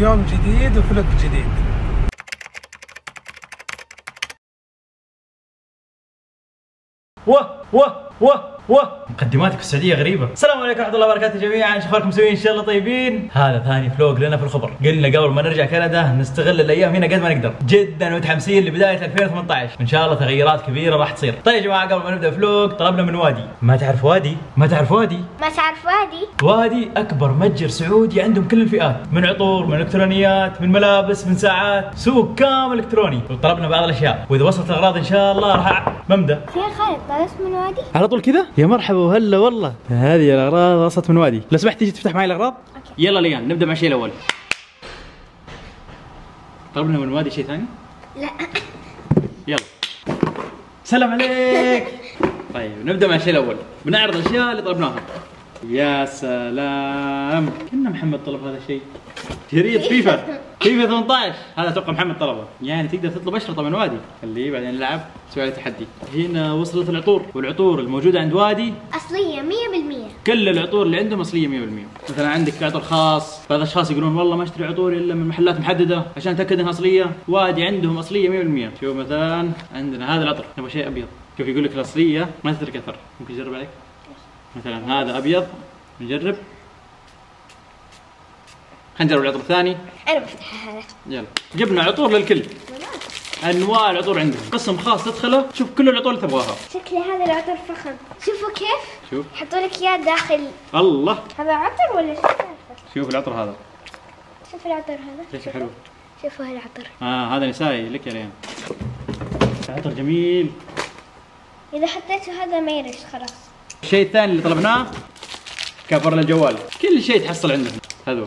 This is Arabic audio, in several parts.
يوم جديد وفلوق جديد. واه واه واه واه مقدماتك في السعودية غريبة. السلام عليكم ورحمة الله وبركاته جميعا. إيش أخباركم مسوين إن شاء الله طيبين. هذا ثاني فلوق لنا في الخبر. قلنا قبل ما نرجع كندا نستغل الأيام هنا قد ما نقدر. جدا متحمسين لبداية 2018 وان شاء الله تغيرات كبيرة راح تصير. طيب يا جماعة قبل ما نبدأ فلوق طلبنا من وادي. ما تعرف وادي؟ ما تعرف وادي؟ ما تعرف وادي؟ وادي أكبر متجر سعودي عندهم كل الفئات. من عطور من إلكترونيات من ملابس من ساعات. سوق كامل إلكتروني. وطلبنا بعض الأشياء. وإذا وصلت الأغراض إن شاء الله راح ممدى فين خالد طلبت من وادي؟ على طول كذا؟ يا مرحبا وهلا والله. هذه الأغراض وصلت من وادي. لو سمحت تيجي تفتح معي الأغراض؟ يلا ليان نبدأ مع الشيء الأول. طلبنا من وادي شيء ثاني؟ لا. يلا. سلام عليك. طيب نبدأ مع الشيء الأول. بنعرض الأشياء اللي طلبناها. يا سلام. كنا محمد طلب هذا الشيء. شريط فيفا. فيفا 18 هذا أتوقع محمد طلبه. يعني تقدر تطلب أشرطة من وادي. خليه بعدين نلعب. نسوي عليه تحدي. هنا وصلت العطور. والعطور الموجودة عند وادي. أصلية مية بالمية. كل العطور اللي عندهم أصلية 100% مثلا عندك عطر خاص بعض الأشخاص يقولون والله ما أشتري عطور إلا من محلات محددة عشان أتأكد إنها أصلية. وادي عندهم أصلية 100% شوف مثلا عندنا هذا العطر. نبغى شيء أبيض. شوف يقول لك الأصلية ما تترك اثر ممكن تجرب عليك. مثلا هذا أبيض نجرب. خلينا نجرب العطر الثاني. أنا بفتح هذا يلا. جبنا عطور للكل. أنواع العطور عندهم قسم خاص تدخله. تشوف كل العطور اللي تبغاها. شكل هذا العطر فخم. شوفوا كيف؟ شوف. يحطوا لك إياه داخل. الله. هذا عطر ولا شو شوف العطر هذا. شوف العطر هذا. ليش حلو؟ شوفوا هالعطر. آه هذا نسائي لك يا ريان عطر جميل. إذا حطيته هذا ما يرش خلاص. الشيء الثاني اللي طلبناه؟ كفر للجوال. كل شيء تحصل عندهم. هذا هو.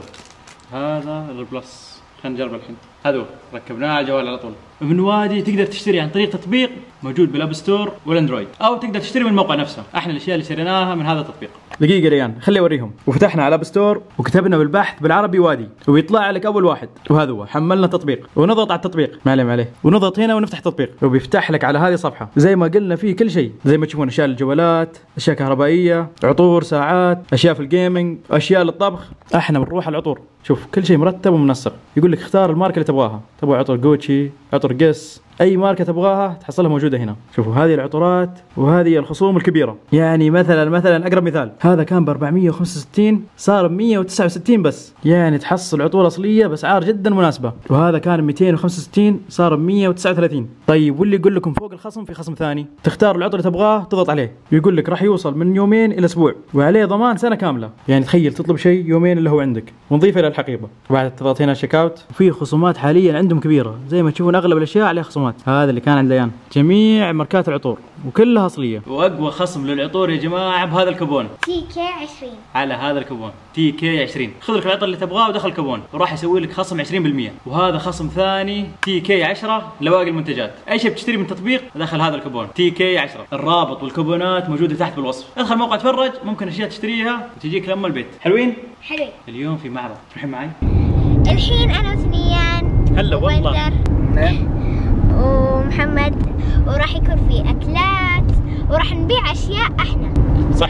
هذا البلس خلينا نجرب الحين. هذا هو. ركبناه على الجوال على طول. من وادي تقدر تشتري عن طريق تطبيق موجود بال App Store وال Android أو تقدر تشتري من الموقع نفسه. إحنا الأشياء اللي شريناها من هذا التطبيق. دقيقة ريان خلي أوريهم. وفتحنا على App Store وكتبنا بالبحث بالعربي وادي. وبيطلع لك أول واحد. وهذا هو. حملنا التطبيق. ونضغط على التطبيق. ما عليه ما عليه. ونضغط هنا ونفتح تطبيق وبيفتح لك على هذه الصفحه زي ما قلنا فيه كل شيء. زي ما تشوفون أشياء للجوالات أشياء كهربائية عطور ساعات أشياء في ال gaming أشياء للطبخ. إحنا بنروح على العطور. شوف كل شيء مرتب ومنسق. يقول لك اختار الماركة اللي تبغاها. تبغى عطر جوتشي عطر Guess أي ماركة تبغاها تحصلها موجودة هنا. شوفوا هذه العطورات وهذه الخصوم الكبيرة. يعني مثلا مثلا أقرب مثال. هذا كان ب 465 صار ب 169 بس. يعني تحصل عطور أصلية بأسعار جدا مناسبة. وهذا كان ب 265 صار ب 139 طيب واللي يقول لكم فوق الخصم في خصم ثاني؟ تختار العطر اللي تبغاه تضغط عليه. ويقول لك راح يوصل من يومين إلى أسبوع وعليه ضمان سنة كاملة. يعني تخيل تطلب شيء يومين اللي هو عندك. ونضيفه إلى الحقيبة. وبعد تضغط هنا شيك أوت وفي خصومات حاليا عندهم كبيرة. زي ما تشوفون أغلب الأشياء عليها خصومات. هذا اللي كان عند ليان جميع ماركات العطور وكلها أصلية. وأقوى خصم للعطور يا جماعة بهذا الكوبون TK 20 على هذا الكوبون TK 20 خذ لك العطر اللي تبغاه ودخل كوبون وراح يسوي لك خصم 20% وهذا خصم ثاني TK 10 لباقي المنتجات. أي شيء بتشتري من تطبيق دخل هذا الكوبون TK 10 الرابط والكوبونات موجودة تحت بالوصف. ادخل موقع تفرج ممكن أشياء تشتريها وتجيك لما البيت. حلوين؟ حلوين اليوم في معرض. تروحين معي. الحين أنا وثنيان هلا والله. وبندر. ومحمد. وراح يكون في أكلات. وراح نبيع أشياء إحنا صح.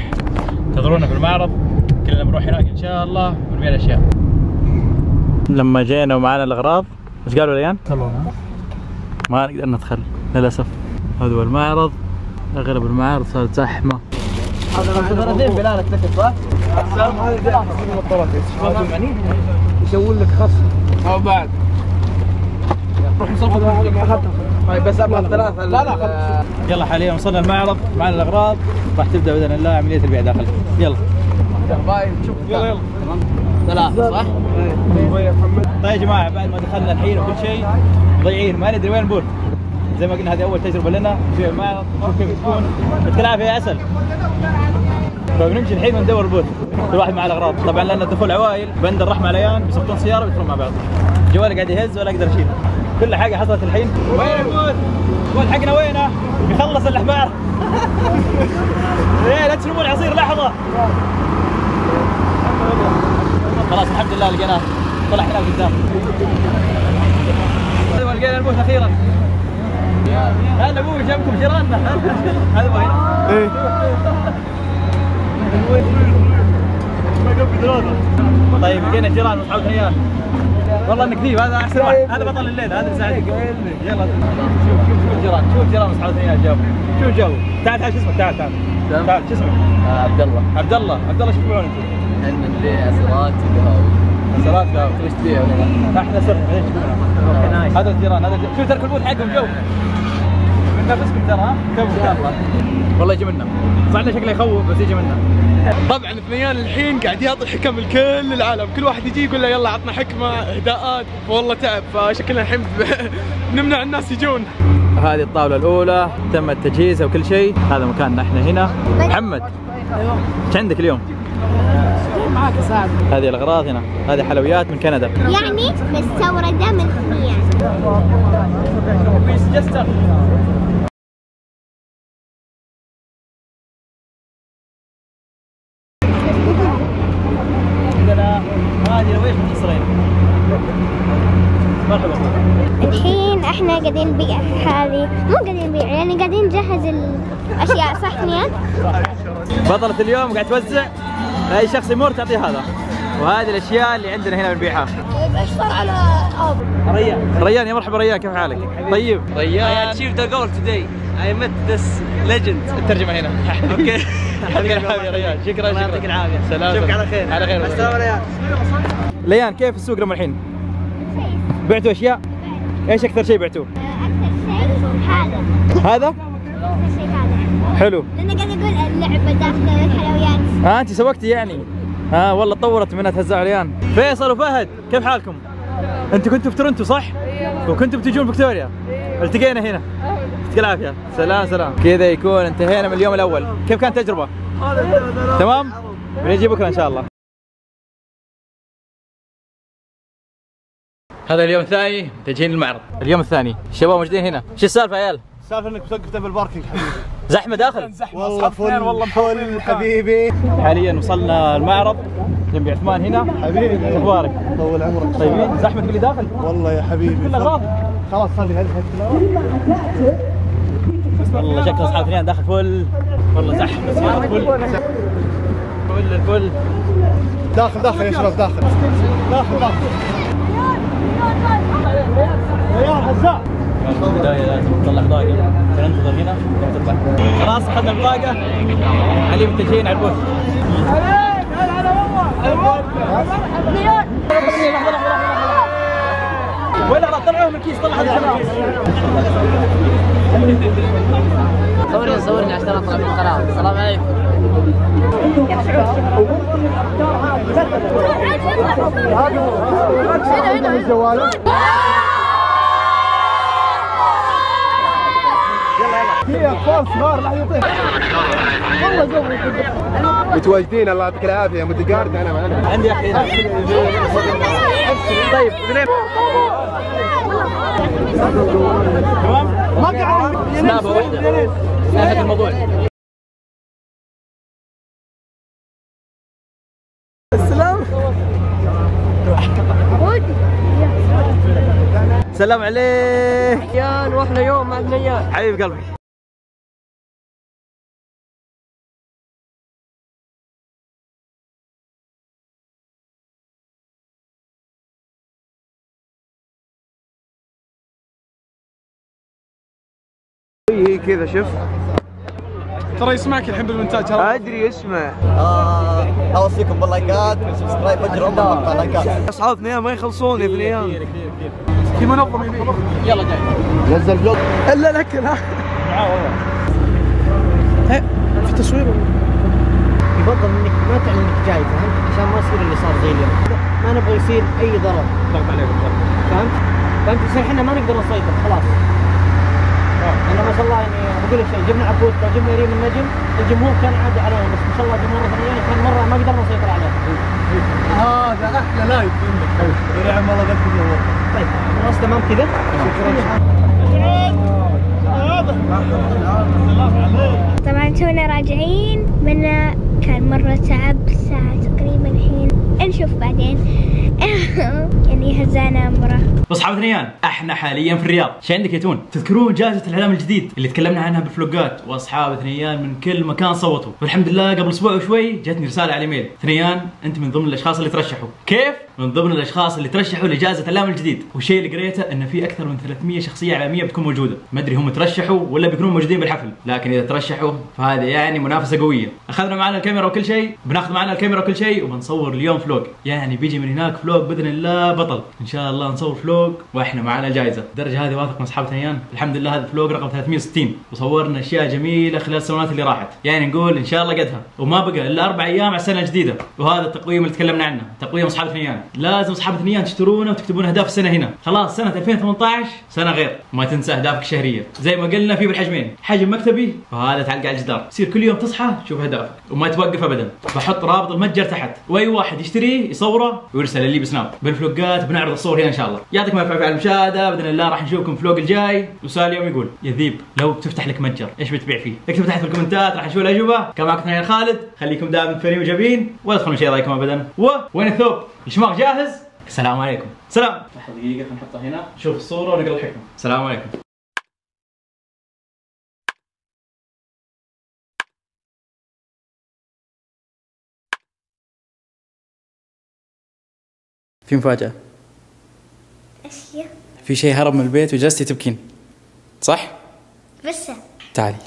انتظرونا في المعرض. كلنا بنروح هناك إن شاء الله ونبيع الأشياء. لما جينا ومعنا الأغراض إيش قالوا ليان؟ ما نقدر ندخل للأسف. هذا هو المعرض. أغلب المعارض صارت زحمة. بلالك تكت صح؟ يسوون لك خصم أو بعد روح نصفط طيب بس أبغى الثلاثة لا لا يلا حاليا وصلنا المعرض معنا الاغراض راح تبدا باذن الله عمليه البيع داخل يلا شوف يلا يلا ثلاثة صح؟ طيب يا جماعة بعد ما دخلنا الحين وكل شيء ضايعين ما ندري وين البوت زي ما قلنا هذه أول تجربة لنا في نشوف كيف تكون العافيه يا عسل فبنمشي الحين وندور ال booth كل واحد مع الأغراض. طبعا لأن الدخول عوائل بندر راح مع ليان بيسوقون سيارة ويدخلون مع بعض. جوالي قاعد يهز ولا أقدر اشيله كل حاجة حصلت الحين. وين ال booth؟ ال booth حقنا وينه؟ بيخلص الأحبار. إيه لا تشربون عصير لحظة. خلاص الحمد لله لقيناه. طلع هناك قدام. أيوه لقينا ال booth أخيرا. هلا أبوي جنبكم جيراننا هذا هو هنا إيه. طيب لقينا جيران واصحاب الحياة والله إنك ذيب هذا أحسن واحد. هذا بطل الليل هذا اللي ساعدك يلا. شوف شوف شوف الجيران شوف الجيران اصحاب الثنيات جابوا شوف الجو تعال تعال شو اسمك؟ تعال تعال. تعال شو اسمك؟ عبد الله. عبد الله. عبد الله شو تبيعون أنتم؟ عندنا اللي اسرات قهوه مسارات قهوه وش تبيع إحنا سر إيش تبيعون؟ هذا الجيران هذا. شوف ترك البوت حقهم جو. من نفسكم ترى ها كم والله يجي منا صح شكله يخوف بس يجي منا طبعا اثنيان الحين قاعد يعطي حكم لكل العالم. كل واحد يجي يقول له يلا عطنا حكمة إهداءات. والله تعب فشكلنا الحين نمنع الناس يجون. هذه الطاولة الأولى تم التجهيز وكل شيء. هذا مكاننا إحنا هنا. محمد إيش عندك اليوم؟ معك اساعد هذه الأغراض هنا هذه حلويات من كندا. يعني مستوردة من مرحبا الحين إحنا قاعدين نبيع هذه مو قاعدين نبيع يعني قاعدين نجهز الأشياء صح ثنيان؟ بطلة اليوم قاعد توزع. أي شخص يمر تعطيه هذا. وهذه الأشياء اللي عندنا هنا بنبيعها إيش صار على ريان. ريان يا مرحبا ريان كيف حالك؟ طيب. ريان. Achieved a goal today. I met this legend. الترجمة هنا. أوكي. يعطيك العافية ريان. شكرا شكرا. يعطيك العافية. سلام أشوفك على خير. على خير. السلام عليكم ليان كيف السوق لما الحين؟ بعتوا أشياء؟ إيش أكثر شيء بعتوه؟ أكثر شيء؟ هذا. هذا؟ حلو. لأنه قاعد أقول اللعبة داخل الحلويات ها أنت سوقتي يعني. ها والله تطورت منها تهزأ ريان فيصل وفهد كيف حالكم؟ أنتوا كنتوا في تورنتو صح؟ وكنتوا بتجون فيكتوريا. التقينا هنا. يعطيك العافية. سلام سلام. كذا يكون انتهينا من اليوم الأول. كيف كانت التجربة؟ تمام؟ بنجي بكرة إن شاء الله. هذا اليوم الثاني تجهيز المعرض. اليوم الثاني. الشباب موجودين هنا. شو السالفة يا عيال؟ السالفه إنك بتوقف بالباركينج حبيبي. زحمة داخل. والله فل والله فل حبيبي. حاليا وصلنا المعرض. جنب عثمان هنا. حبيبي. أخبارك؟ طول عمرك. طيبين؟ زحمة تقول لي داخل؟ والله يا حبيبي. كل أغراض؟ خلاص خلي هذه والله شكل أصحاب اثنين داخل. فل. والله زحمة. سيارات فل. فل. الفل داخل داخل يا شباب داخل. داخل داخل. يا حزاء في البداية لازم تطلع بطاقه تنتظر هنا خلاص أخذنا البطاقه علي بالتجهين على البوث. وين الاغراض طلعوها من الكيس طلع هذا الشباب صورني صورني عشان أطلع في القناة. السلام عليكم. اطفال صغار يطيح. متواجدين الله يعطيك العافية متقارد أنا معنا عندي أخي طيب؟ ما قاعد سنابه واحدة انتهت الموضوع. السلام. سلام عليك. يان وإحنا يوم مع اثنيان حبيب قلبي. هي كذا شوف. ترى يسمعك الحين بالمونتاج ترى. أدري اسمع أوصيكم باللايكات والسبسكرايب فجر ام مقطع لايكات. أصحاب اثنين ما يخلصون يا اثنيان كثير كثير كثير. في منظم يلا جاي. نزل فلوق إلا لا. معاه والله في تصوير؟ يفضل إنك ما تعلن إنك جاي فهمت؟ عشان ما يصير اللي صار زي اليوم. ما نبغى يصير أي ضرر. ضغط عليك فهمت؟ فهمت؟ بس إحنا ما نقدر نسيطر خلاص. أنا ما شاء الله يعني بقول لك شيء. جبنا عبود جبنا ريم النجم الجمهور كان عادي عليهم بس ما شاء الله جمهور الثانيين كان مرة ما قدرنا نسيطر عليهم هذا أحلى لايف عندك يا عم والله ذكي اليوم طيب خلاص تمام كذا. طبعا تونا راجعين. من كان مرة تعب ساعة تقريبا نشوف بعدين. يعني حزانة مرة. اصحاب ثنيان إحنا حاليا في الرياض. إيش عندك يا تون تذكرون جائزة الإعلام الجديد اللي تكلمنا عنها بالفلوجات واصحاب ثنيان من كل مكان صوتوا. والحمد لله قبل أسبوع وشوي جاتني رسالة على الإيميل. ثنيان أنت من ضمن الأشخاص اللي ترشحوا. كيف؟ من ضمن الأشخاص اللي ترشحوا لجائزة الإعلام الجديد. والشيء اللي قريته إن في أكثر من 300 شخصية إعلامية بتكون موجودة. ما أدري هم ترشحوا ولا بيكونوا موجودين بالحفل. لكن إذا ترشحوا فهذا يعني منافسة قوية. أخذنا معنا الكاميرا وكل شيء. بناخذ معنا الكاميرا وكل شيء. وبنصور اليوم vlog يعني بيجي من هناك vlog بإذن الله بطل. إن شاء الله نصور vlog وإحنا معنا الجائزه الدرجة هذه واثق من أصحاب ثنيان الحمد لله هذا vlog رقم 360 وصورنا أشياء جميلة خلال السنوات اللي راحت. يعني نقول إن شاء الله قدها. وما بقى إلا أربع أيام على السنة الجديده وهذا التقويم اللي تكلمنا عنه. تقويم أصحاب ثنيان لازم أصحاب ثنيان تشترونه وتكتبون أهداف السنة هنا. خلاص سنة 2018 سنة غير. ما تنسى أهدافك الشهرية. زي ما قلنا في بالحجمين. حجم مكتبي وهذا تعلق على الجدار. تصير كل يوم تصحى تشوف أهدافك. وما توقف ابدا. بحط رابط المتجر تحت. وأي واحد يشتريه يصوره ويرسل لي ب Snap. بالفلوجات بنعرض الصور هنا إن شاء الله. يعطيكم الف عافيه على المشاهدة. بإذن الله راح نشوفكم vlog الجاي. وسؤال اليوم يقول يا ذيب لو بتفتح لك متجر إيش بتبيع فيه؟ اكتبوا تحت في الكومنتات راح نشوف الأجوبة. كان معكم ثنيان خالد خليكم دائما فريم وجميل ولا تخلون شيء يردكم ابدا. وين الثوب؟ الشماغ جاهز؟ السلام عليكم. سلام. لحظه دقيقة خلينا نحطها هنا. شوف الصورة ونقرأ الحكمة. السلام عليكم. في مفاجأة إيش هي؟ في شيء هرب من البيت وجلستي تبكين صح؟ بس تعالي